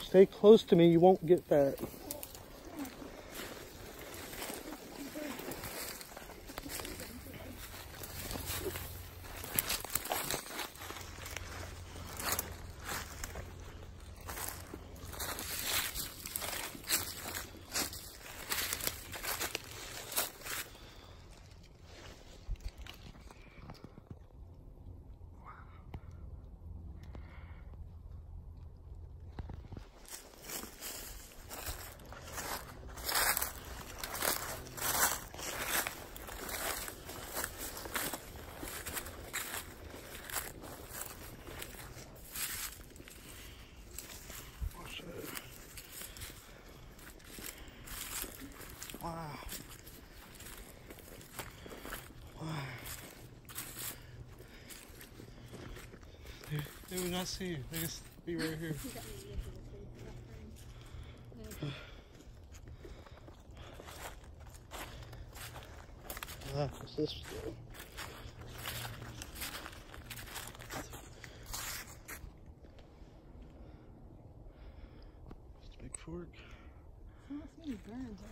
Stay close to me, you won't get that. Watch that. Wow. Wow. They, they would not see you. They just be right here. Ah, what's this do? It's a big fork. Towards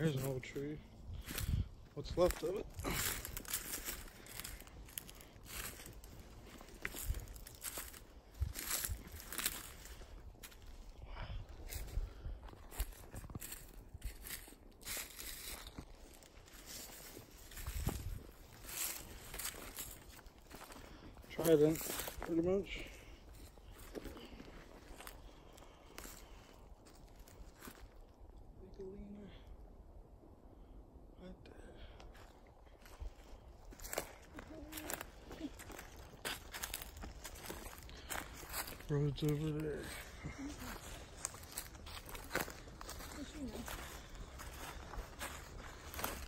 There's an old tree. What's left of it? Try Trident, pretty much. Nicolina. Right there. Road's over there.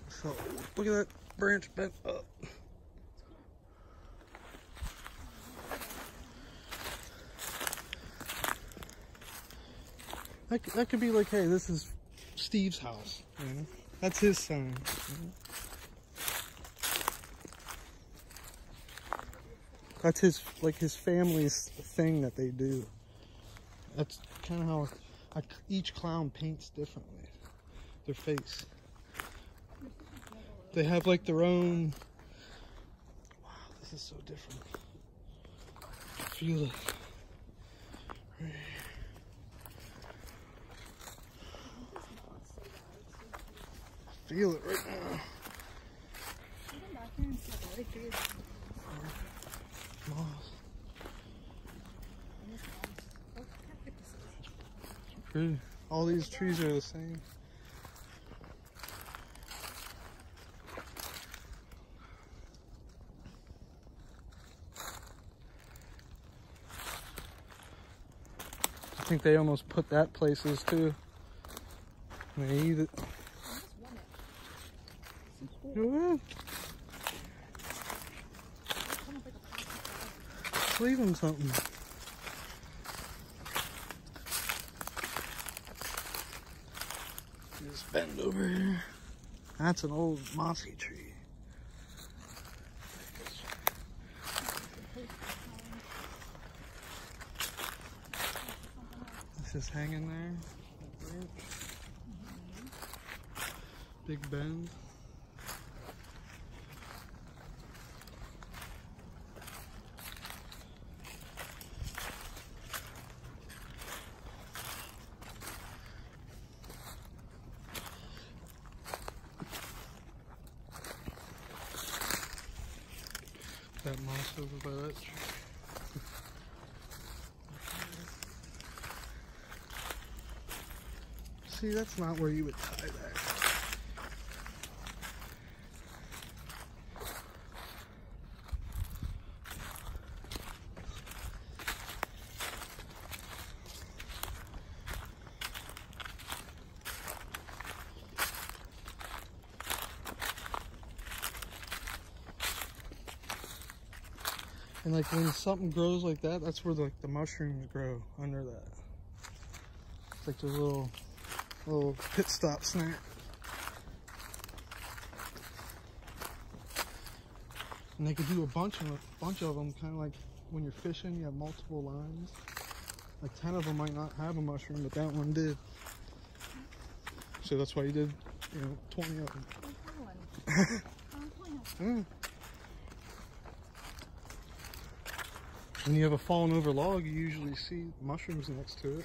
So look at that branch bent up. That, that could be like, hey, this is Steve's house. You know? That's his sign. you know? That's his like his family's thing that they do. That's kind of how each clown paints differently. Their face. They have like their own. Wow, this is so different. Feel it. Right. Feel it right now. Come back here all the trees. Moss. And this one. Can't pick this up. Really? All these trees are the same. I think they almost put that places too. And They eat it. I just want it. So cool. Go ahead. Kind of like a them something. Just bend over here. That's an old mossy tree. It's just hanging there. Big bend. That moss over by that tree. See, that's not where you would tie that. And like when something grows like that, that's where like the mushrooms grow under that. It's like the little little pit stop snack. And they could do a bunch of a bunch of them, kind of like when you're fishing, you have multiple lines. Like ten of them might not have a mushroom, but that one did. So that's why you did, you know, twenty of them. Oh, that one. Oh, wow. Mm. When you have a fallen over log, you usually see mushrooms next to it.